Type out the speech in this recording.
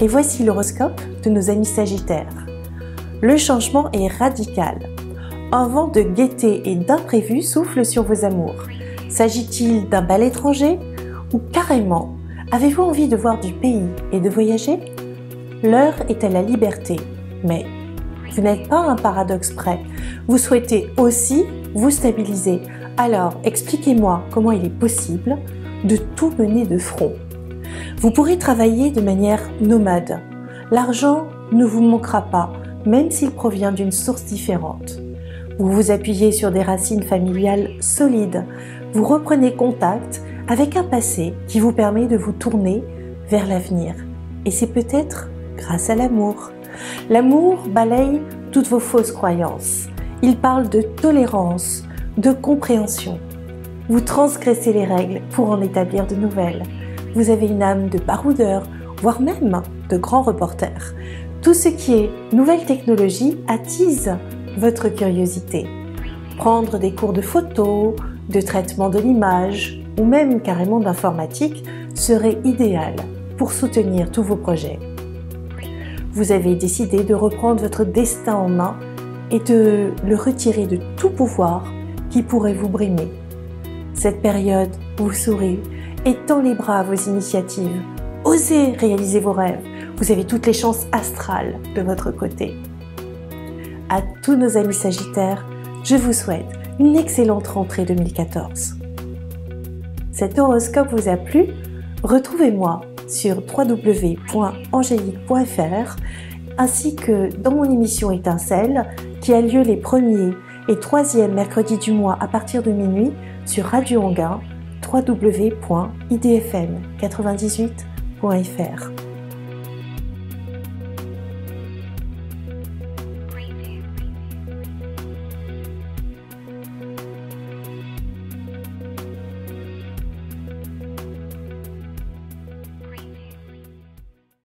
et voici l'horoscope de nos amis Sagittaires. Le changement est radical. Un vent de gaieté et d'imprévu souffle sur vos amours. S'agit-il d'un bal étranger ou carrément avez-vous envie de voir du pays et de voyager? L'heure est à la liberté, mais vous n'êtes pas un paradoxe près. Vous souhaitez aussi vous stabiliser. Alors expliquez-moi comment il est possible de tout mener de front. Vous pourrez travailler de manière nomade. L'argent ne vous manquera pas, même s'il provient d'une source différente. Vous vous appuyez sur des racines familiales solides. Vous reprenez contact avec un passé qui vous permet de vous tourner vers l'avenir. Et c'est peut-être grâce à l'amour. L'amour balaye toutes vos fausses croyances. Il parle de tolérance, de compréhension. Vous transgressez les règles pour en établir de nouvelles. Vous avez une âme de baroudeur, voire même de grand reporter. Tout ce qui est nouvelle technologie attise votre curiosité. Prendre des cours de photo, de traitement de l'image ou même carrément d'informatique serait idéal pour soutenir tous vos projets. Vous avez décidé de reprendre votre destin en main et de le retirer de tout pouvoir qui pourrait vous brimer. Cette période vous sourit et tend les bras à vos initiatives. Osez réaliser vos rêves. Vous avez toutes les chances astrales de votre côté. À tous nos amis Sagittaires, je vous souhaite une excellente rentrée 2014. Cet horoscope vous a plu? Retrouvez-moi sur www.angélique.fr ainsi que dans mon émission Étincelle qui a lieu les premiers et troisièmes mercredis du mois à partir de minuit sur Radio Anguin www.idfm98.fr.